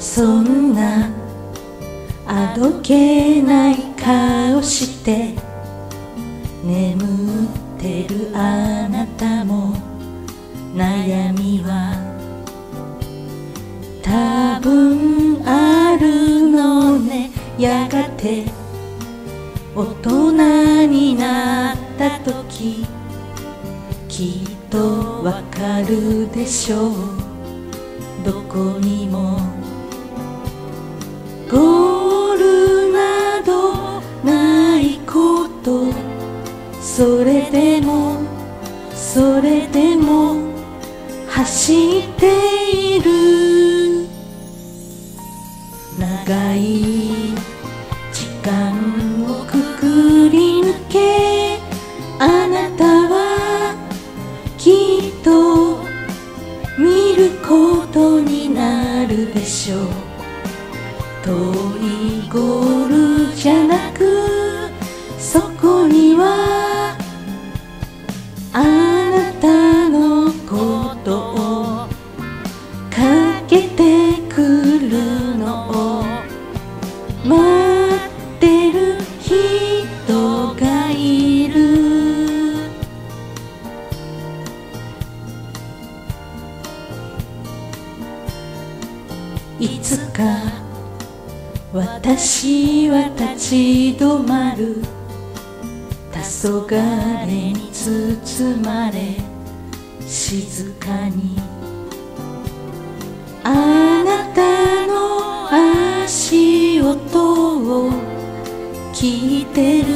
そんなあどけない顔して眠ってるあなたも悩みは多分あるのね。やがて大人になった時きっとわかるでしょう。どこにもゴールなどないこと。それでもそれでも走っている。長い時間をくくり抜けあなたはきっと見ることになるでしょう。遠いゴールじゃなくそこにはあなたのことをかけてくるのを待ってる人がいる。いつか私は立ち止まる。黄昏に包まれ静かに。あなたの足音を聞いてる。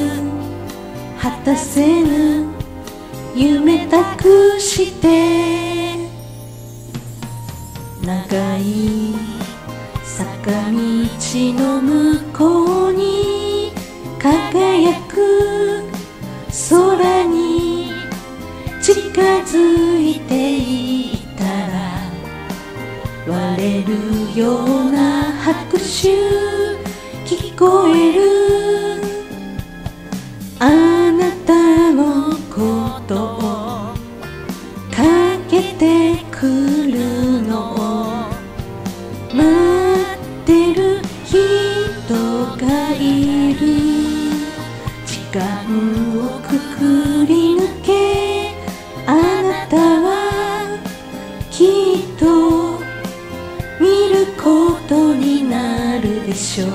果たせぬ。夢託して。長い道の向こうに輝く空に近づいていたら割れるような拍手聞こえる。あなたのことをかけてくる間をくくり抜けあなたはきっと見ることになるでしょう。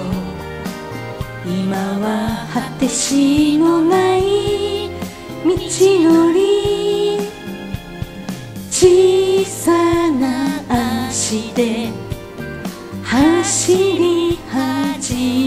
今は果てしのない道のり。小さな足で走り始め。